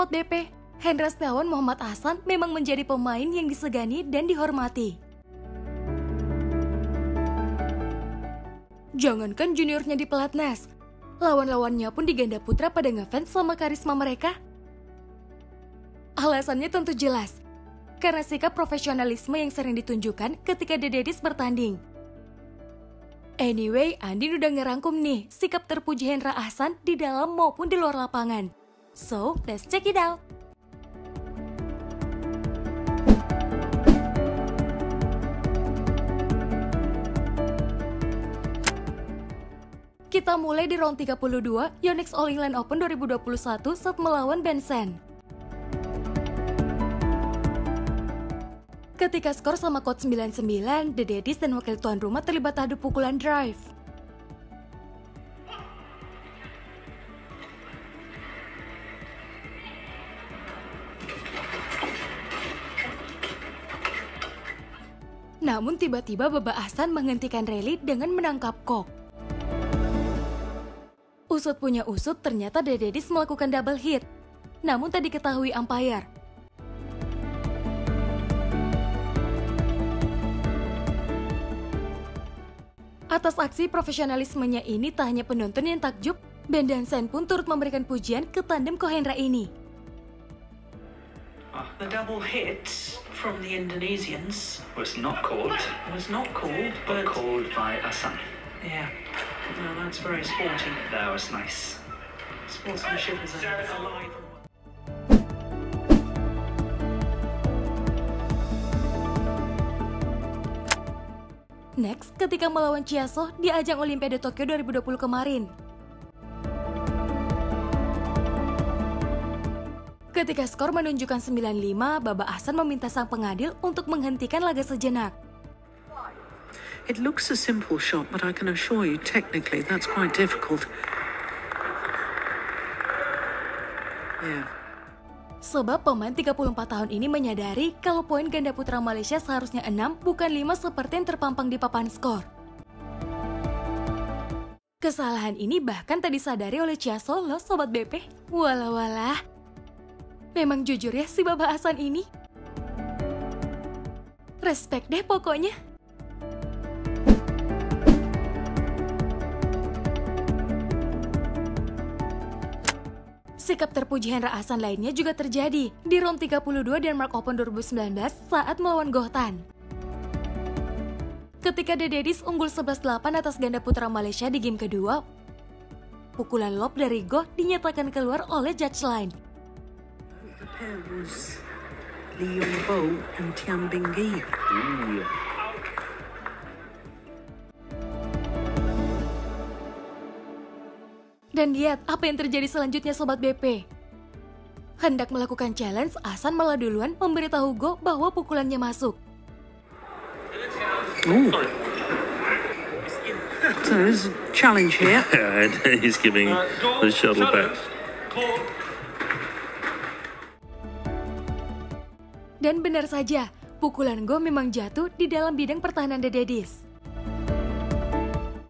Sobat BP, Hendra Setiawan Muhammad Hasan memang menjadi pemain yang disegani dan dihormati. Jangankan juniornya di pelatnas, lawan-lawannya pun di ganda putra pada ngefans sama karisma mereka. Alasannya tentu jelas, karena sikap profesionalisme yang sering ditunjukkan ketika The bertanding. Anyway, Andin udah ngerangkum nih sikap terpuji Hendra Ahsan di dalam maupun di luar lapangan. So, let's check it out. Kita mulai di round 32 Yonex All England Open 2021 saat melawan Benson. Ketika skor sama kod 99, The Daddies dan wakil tuan rumah terlibat adu pukulan drive. Namun tiba-tiba Baba Ahsan menghentikan rally dengan menangkap Kok. Usut punya usut ternyata The Daddies melakukan double hit. Namun tak diketahui umpire. Atas aksi profesionalismenya ini tak hanya penonton yang takjub, Ben dan Sen pun turut memberikan pujian ke tandem Kohendra ini. The double hit from the Indonesians was not called, was not called, but but called by Asan. yeah, no, that's very sporty. That was nice. Sportsmanship is alive. Next, ketika melawan Chiaso di ajang Olimpiade Tokyo 2020 kemarin. Ketika skor menunjukkan 9-5, Baba Ahsan meminta sang pengadil untuk menghentikan laga sejenak. It looks a simple shot, but I can assure you, technically, that's quite difficult. Yeah. Sebab pemain 34 tahun ini menyadari kalau poin ganda putra Malaysia seharusnya 6 bukan 5 seperti yang terpampang di papan skor. Kesalahan ini bahkan tak disadari oleh Chiaso loh Sobat BP. Walah walah. Memang jujur ya si Baba Hasan ini. Respect deh pokoknya. Sikap terpuji Hendra Ahsan lainnya juga terjadi di round 32 Denmark Open 2019 saat melawan Gohtan. Ketika The Daddies unggul 11-8 atas ganda putra Malaysia di game kedua, pukulan lob dari Goh dinyatakan keluar oleh judge line. Bo and yeah. Dan lihat apa yang terjadi selanjutnya Sobat BP. Hendak melakukan challenge, Ahsan malah duluan memberitahu Go bahwa pukulannya masuk. Ooh. So there's a challenge here. and he's giving the shuttle back. Dan benar saja, pukulan Go memang jatuh di dalam bidang pertahanan The Daddies.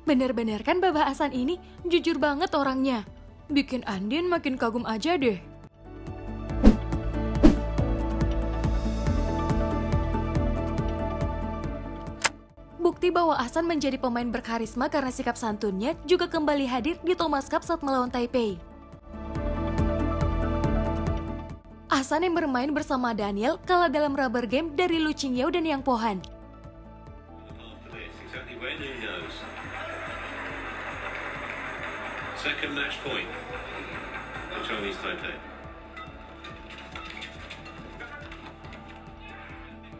Bener-bener kan Baba Hasan ini jujur banget orangnya. Bikin Andin makin kagum aja deh. Bukti bahwa Ahsan menjadi pemain berkarisma karena sikap santunnya juga kembali hadir di Thomas Cup saat melawan Taipei. Ahsan yang bermain bersama Daniel kalah dalam rubber game dari Lu Qingyao dan Yang Pohan. Second match point for Chinese Taipei.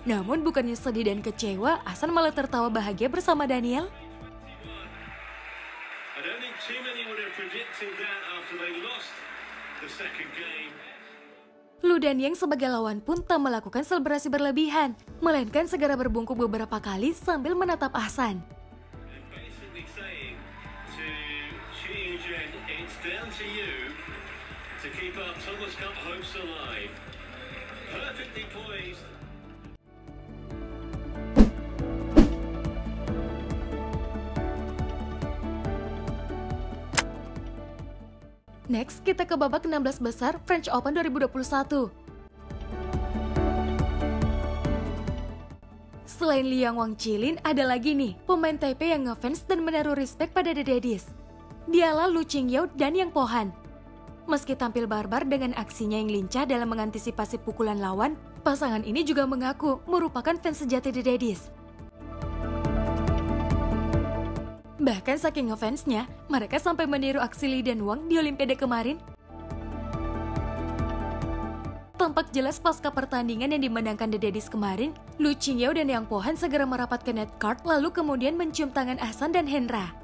Namun bukannya sedih dan kecewa, Ahsan malah tertawa bahagia bersama Daniel. I don't think too many would have predicted that after they lost the second game. Lu dan Yang sebagai lawan pun tak melakukan selebrasi berlebihan, melainkan segera berbungkuk beberapa kali sambil menatap Ahsan. Next, kita ke babak 16 besar French Open 2021. Selain Liang Wang Chilin, ada lagi nih pemain Taipei yang ngefans dan menaruh respect pada The Daddies. Dialah Lu Qingyao dan Yang Pohan. Meski tampil barbar dengan aksinya yang lincah dalam mengantisipasi pukulan lawan, pasangan ini juga mengaku merupakan fans sejati The Daddies. Bahkan saking ngefansnya, mereka sampai meniru aksi Lee dan Wang di Olimpiade kemarin. Tampak jelas pasca pertandingan yang dimenangkan The Daddies kemarin, Lu Qingyao dan Yang Pohan segera merapat ke net card lalu kemudian mencium tangan Ahsan dan Hendra.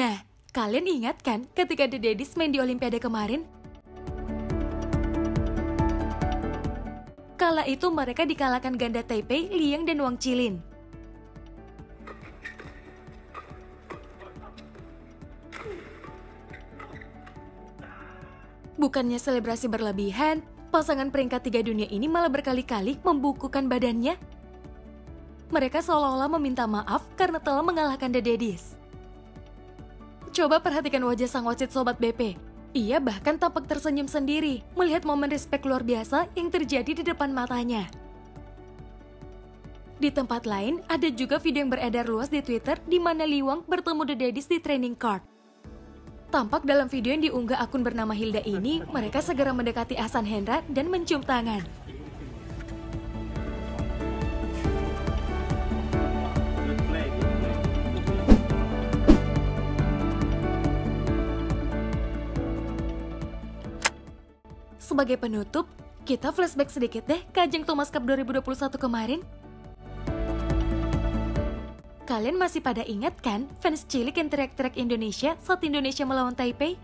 Nah, kalian ingat kan ketika The Daddies main di Olimpiade kemarin? Kala itu mereka dikalahkan ganda Taipei, Liang dan Wang Chilin. Bukannya selebrasi berlebihan, pasangan peringkat tiga dunia ini malah berkali-kali membukukan badannya. Mereka seolah-olah meminta maaf karena telah mengalahkan The Daddies. Coba perhatikan wajah sang wasit Sobat BP. Ia bahkan tampak tersenyum sendiri melihat momen respect luar biasa yang terjadi di depan matanya. Di tempat lain, ada juga video yang beredar luas di Twitter di mana Liwang bertemu The Daddies di training card. Tampak dalam video yang diunggah akun bernama Hilda ini, mereka segera mendekati Hasan Hendra dan mencium tangan. Sebagai penutup, kita flashback sedikit deh ke ajang Thomas Cup 2021 kemarin. Kalian masih pada ingat kan fans cilik yang teriak-teriak Indonesia saat Indonesia melawan Taipei?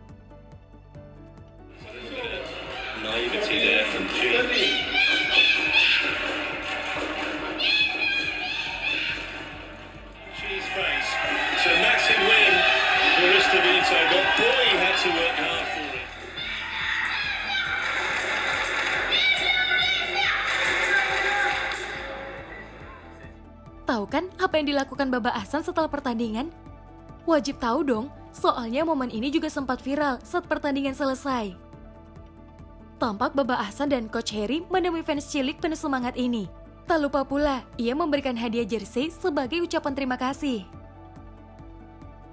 Win boy, had to work hard for apa yang dilakukan Baba Ahsan setelah pertandingan? Wajib tahu dong, soalnya momen ini juga sempat viral saat pertandingan selesai. Tampak Baba Ahsan dan Coach Harry menemui fans cilik penuh semangat ini. Tak lupa pula, ia memberikan hadiah jersey sebagai ucapan terima kasih.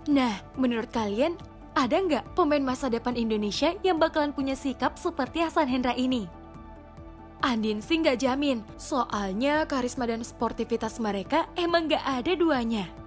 Nah, menurut kalian, ada nggak pemain masa depan Indonesia yang bakalan punya sikap seperti Hasan Hendra ini? Andin sih nggak jamin, soalnya karisma dan sportivitas mereka emang nggak ada duanya.